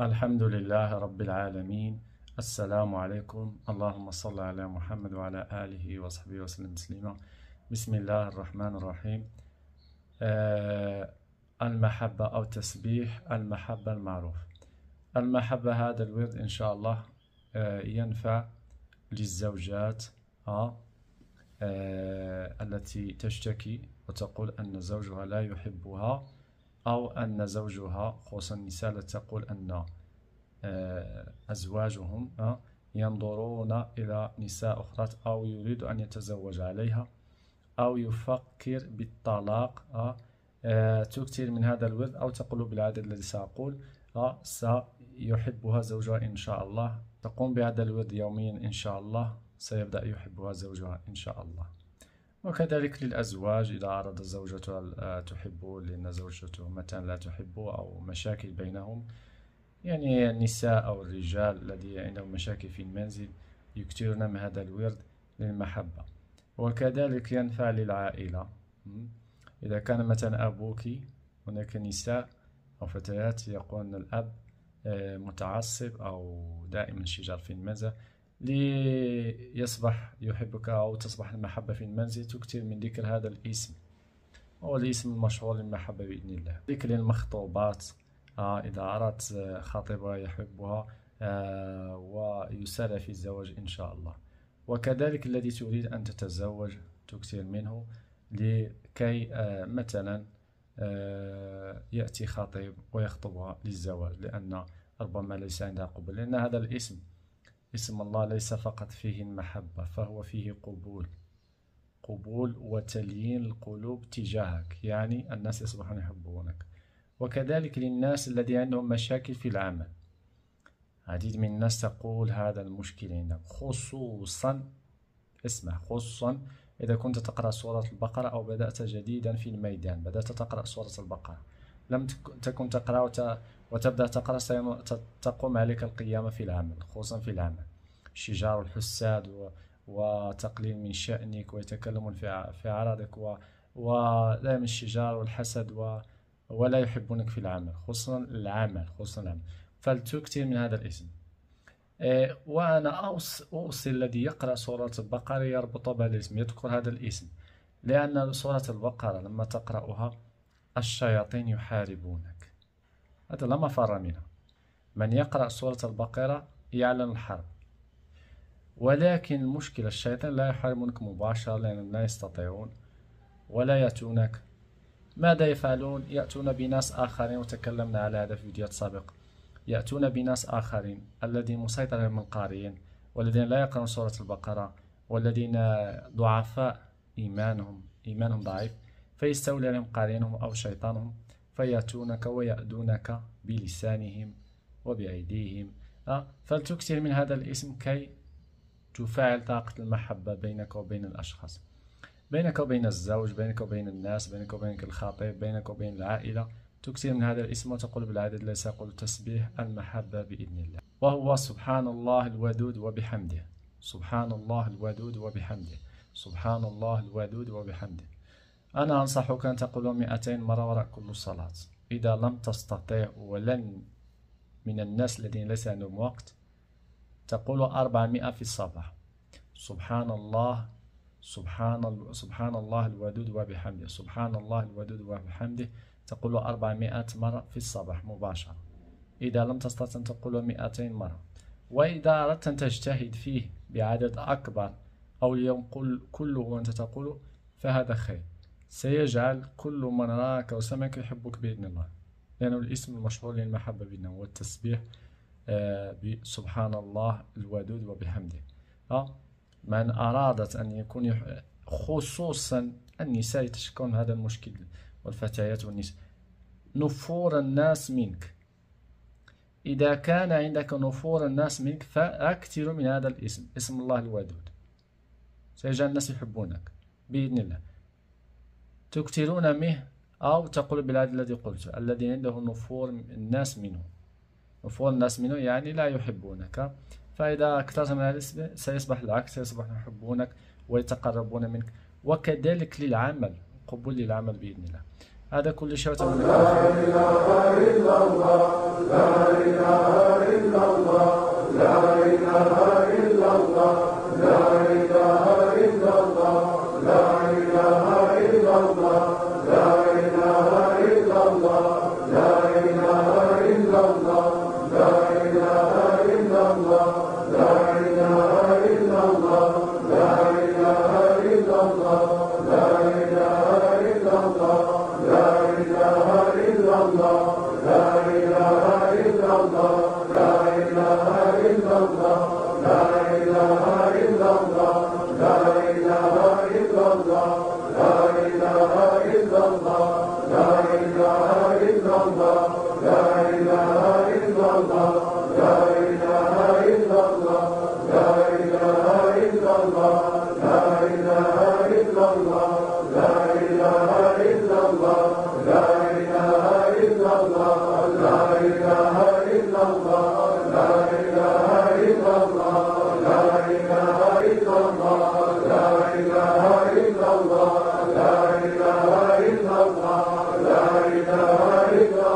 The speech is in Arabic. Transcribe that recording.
الحمد لله رب العالمين. السلام عليكم. اللهم صل على محمد وعلى آله وصحبه وسلم تسليما. بسم الله الرحمن الرحيم. آه المحبة أو تسبيح المحبة المعروف. المحبة هذا الورد إن شاء الله آه ينفع للزوجات آه التي تشتكي وتقول أن زوجها لا يحبها. أو أن زوجها خصوصا النساء التي تقول أن آه، أزواجهم آه، ينظرون إلى نساء أخرى أو يريد أن يتزوج عليها أو يفكر بالطلاق آه، تكثر من هذا الورد أو تقول بالعدد الذي سأقول سيحبها زوجها إن شاء الله. تقوم بهذا الورد يوميا إن شاء الله سيبدأ يحبها زوجها إن شاء الله. وكذلك للأزواج إذا أراد زوجته تحبه لأن زوجته مثلا لا تحبه أو مشاكل بينهم. يعني النساء أو الرجال الذي عندهم مشاكل في المنزل يكثرون من هذا الورد للمحبة. وكذلك ينفع للعائلة. إذا كان مثلا أبوك هناك نساء أو فتيات يقولن الأب آه، متعصب أو دائما شجار في المنزل. ليصبح يحبك أو تصبح المحبة في المنزل تكثر من ذكر هذا الاسم. هو الاسم المشهور للمحبة بإذن الله. ذكر المخطوبات آه إذا أردت خطيبها يحبها آه ويسارع في الزواج إن شاء الله. وكذلك الذي تريد أن تتزوج تكثر منه لكي آه مثلا يأتي خطيب ويخطبها للزواج لأن ربما ليس عندها قبول لأن هذا الاسم اسم الله ليس فقط فيه المحبة فهو فيه قبول. قبول وتليين القلوب تجاهك يعني الناس يصبحون يحبونك. وكذلك للناس الذي عندهم مشاكل في العمل. عديد من الناس تقول هذا المشكل عندهم خصوصا اسمع خصوصا إذا كنت تقرأ سورة البقرة أو بدأت جديدا في الميدان بدأت تقرأ سورة البقرة. لم تكن تقرأ وتبدأ تقرأ تقوم عليك القيامة في العمل خصوصا في العمل. شجار الحساد وتقليل من شأنك ويتكلمون في أعراضك ودائما الشجار والحسد و ولا يحبونك في العمل خصوصا العمل خصوصا العمل. فلتكثر من هذا الاسم. إيه، وأنا أوصي الذي يقرأ سورة البقرة يربط بهذا الاسم يذكر هذا الاسم. لأن سورة البقرة لما تقرأها الشياطين يحاربونك. هذا لا مفر منه. من يقرأ سورة البقرة يعلن الحرب. ولكن المشكلة الشيطان لا يحاربونك مباشرة لأنهم لا يستطيعون ولا يأتونك. ماذا يفعلون؟ يأتون بناس آخرين. وتكلمنا على هذا في فيديوهات سابقة. يأتون بناس آخرين الذين مسيطر عليهم القارئين والذين لا يقرأون سورة البقرة والذين ضعفاء إيمانهم. إيمانهم ضعيف. فيستولي عليهم قرينهم أو شيطانهم فيأتونك ويأذونك بلسانهم وبأيديهم. أه؟ فلتكثر من هذا الاسم كي تفاعل طاقة المحبة بينك وبين الأشخاص. بينك وبين الزوج بينك وبين الناس بينك وبين الخطيب بينك وبين العائلة. تكثر من هذا الاسم وتقول بالعدد ليس يقول تسبيح المحبة بإذن الله. وهو سبحان الله الودود وبحمده. سبحان الله الودود وبحمده. سبحان الله الودود وبحمده. أنا أنصحك أن تقول 200 مرة وراء كل صلاة. إذا لم تستطيع ولن من الناس الذين ليس عندهم وقت تقول 400 في الصباح. سبحان الله سبحان سبحان الله الودود وبحمده. سبحان الله الودود وبحمده. تقول 400 مرة في الصباح مباشرة. إذا لم تستطع أن تقول 200 مرة. وإذا أردت أن تجتهد فيه بعدد أكبر أو كل كله وأنت تقول فهذا خير. سيجعل كل من راك وسمعك يحبك بإذن الله. لأنه الاسم المشهور للمحبة بإذن الله والتسبيح آه، بسبحان الله الودود وبحمده. أه؟ من أرادت أن يكون خصوصا النساء يتشكون هذا المشكل والفتيات والنساء. نفور الناس منك. إذا كان عندك نفور الناس منك فأكثر من هذا الاسم اسم الله الودود. سيجعل الناس يحبونك بإذن الله. تكثرون منه أو تقول بالعدد الذي قلت الذي عنده نفور الناس منه. نفور الناس منه يعني لا يحبونك. فإذا أكثرت من الاسم سيصبح العكس سيصبح يحبونك ويتقربون منك. وكذلك للعمل قبول للعمل بإذن الله. هذا كل شيء Love. America